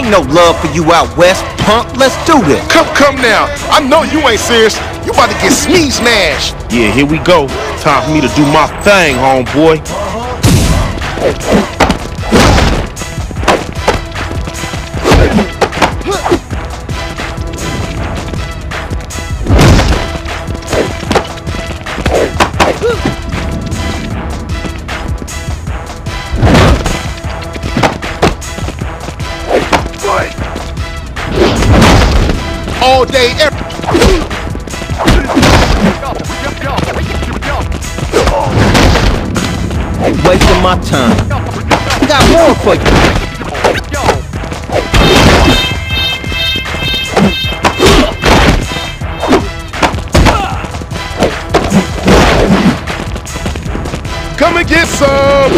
Ain't no love for you out west, punk. Let's do this. Come, come now. I know you ain't serious. You about to get smee smashed. Yeah, here we go. Time for me to do my thing, homeboy. All day, every... Wasting my time. Got more for you. Come and get some.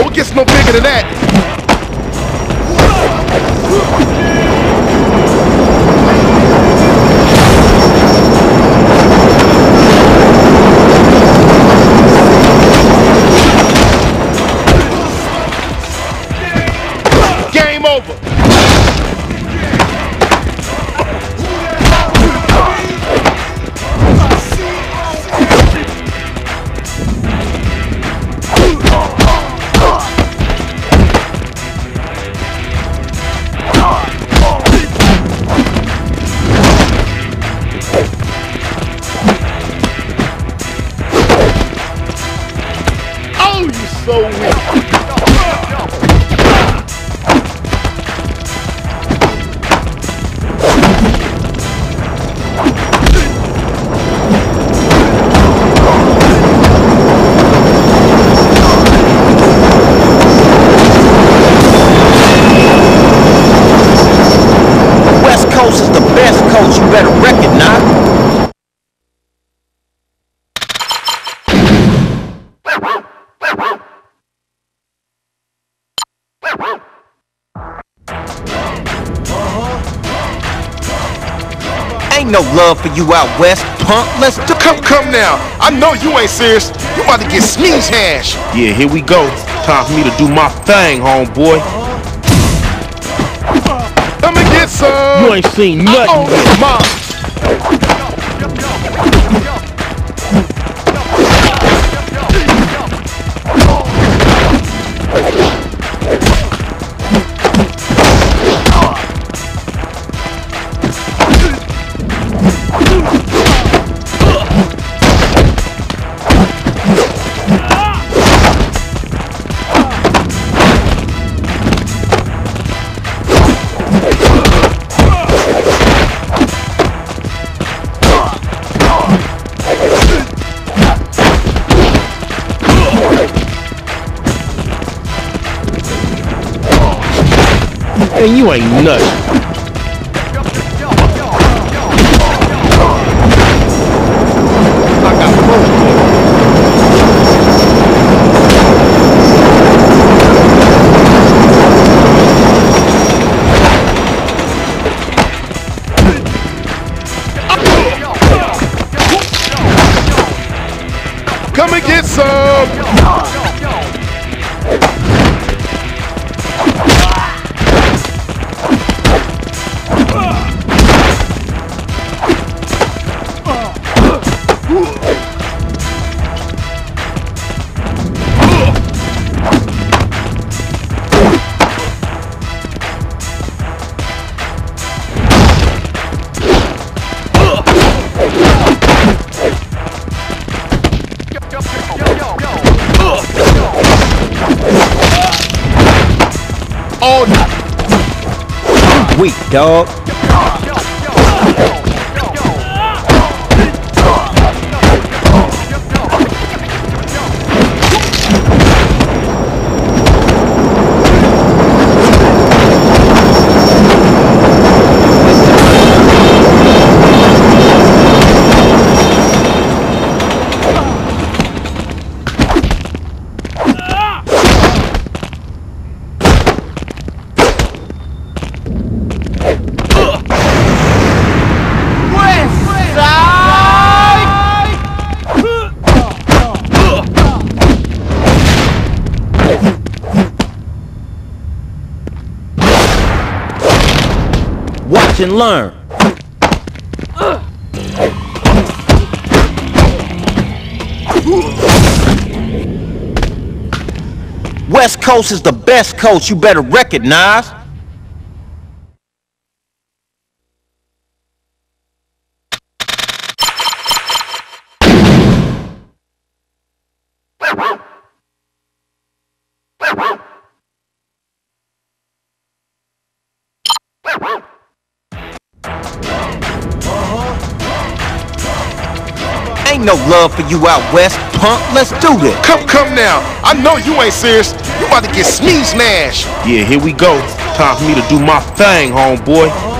Oh, it gets no bigger than that. Ain't no love for you out west, punk. Let's do Come, come now. I know you ain't serious. You about to get smee hash. Yeah, here we go. Time for me to do my thing, homeboy. Come and get some. You ain't seen I nothing own And you ain't nothing. I got more. Come and get some. All Weak, dog. Watch and learn. West Coast is the best coast you better recognize. Ain't no love for you out west, punk. Let's do this. Come, come now. I know you ain't serious. You about to get sneeze smashed. Yeah, here we go. Time for me to do my thing, homeboy.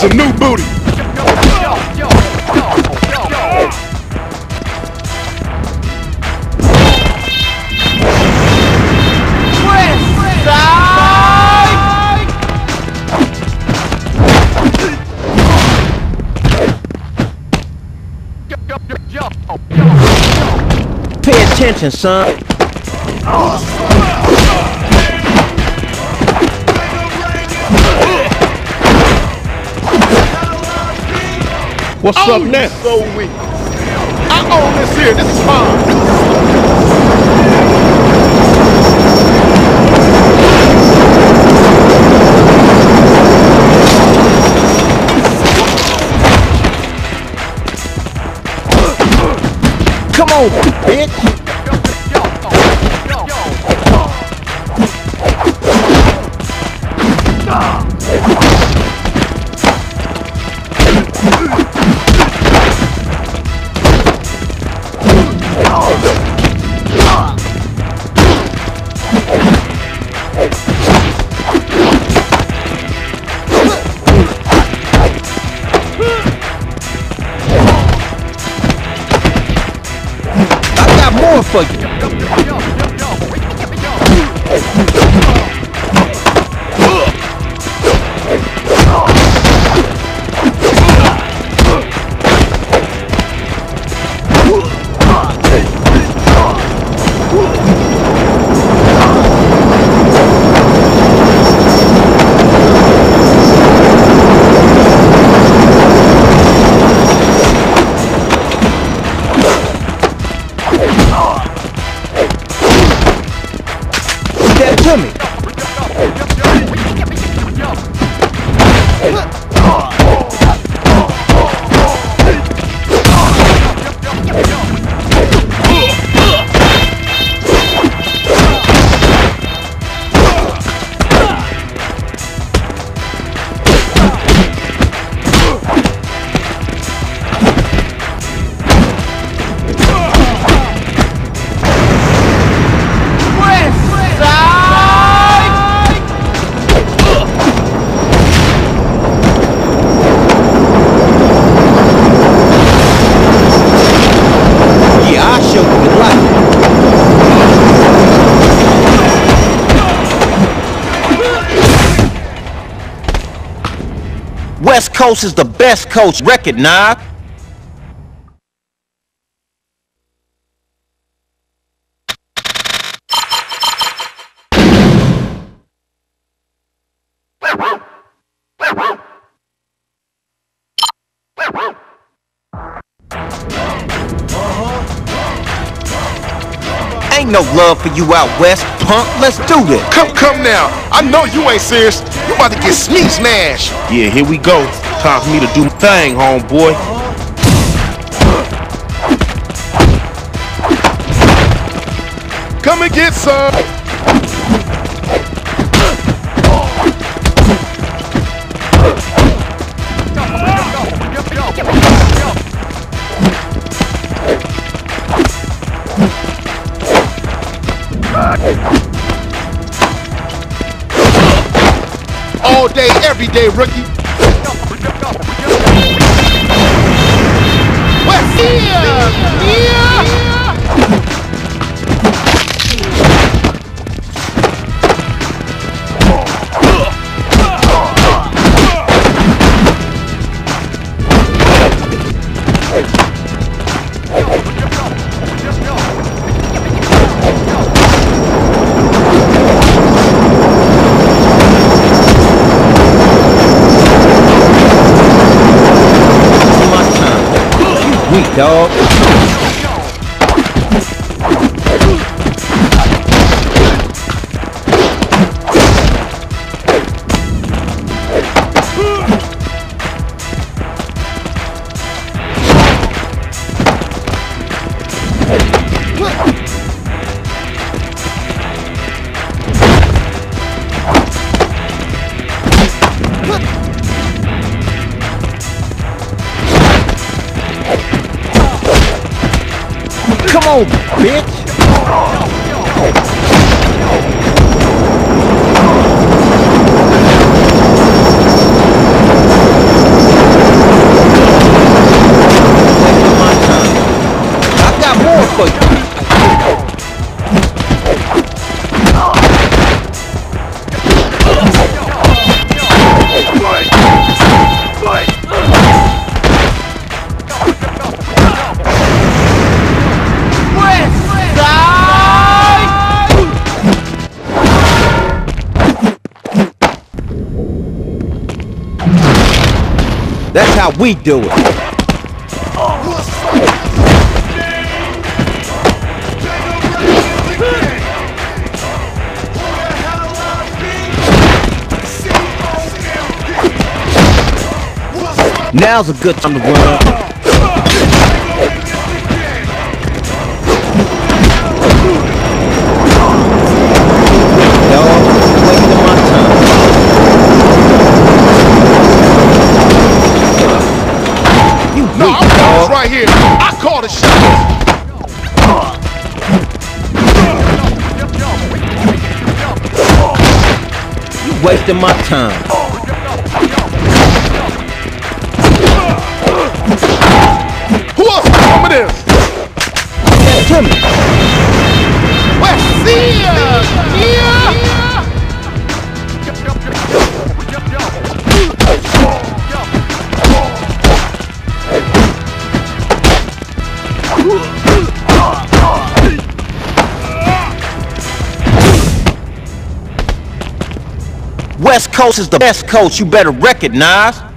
Some new booty. Pay attention, son. What's Oh, up next? So weak. I own this here. This is mine. Come on, bitch. Got coach is the best coach. Recognize. Ain't no love for you out west, punk. Let's do this. Come, come now. I know you ain't serious. You about to get smee smashed. Yeah, here we go. Time for me to do my thing, homeboy. Come and get some. All day, every day, rookie. Weak, dog. Come on, bitch. I got more for you. How we do it. Now's a good time to run. Wasting my time. Who else is home with this? Get to me. West Seas! Yeah! West Coast is the best coast you better recognize.